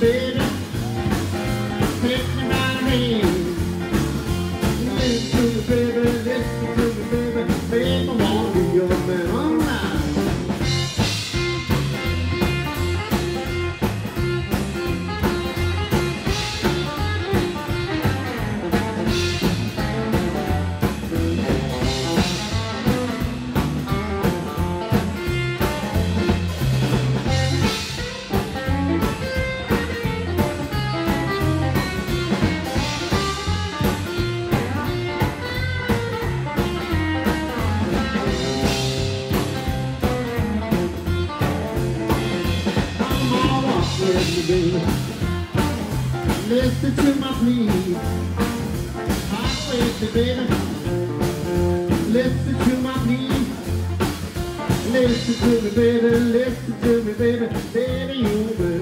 baby. Take me by the hand. Listen to me, baby. Listen to me, baby. Baby, I wanna be your man. Baby. Listen to my plea. With me, baby. Listen to my plea. Listen to me, baby. Listen to me, baby. Baby, you with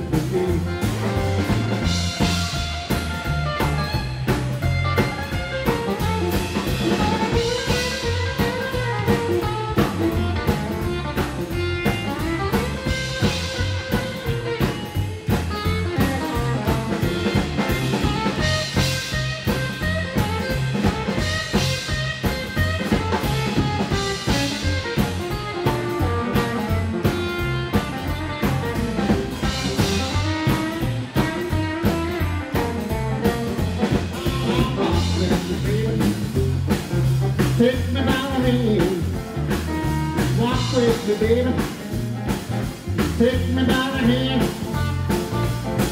Take me by the hand. Walk with me, baby. Take me by the hand.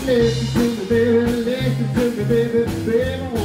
Listen to me, baby. Listen to me, baby. Baby,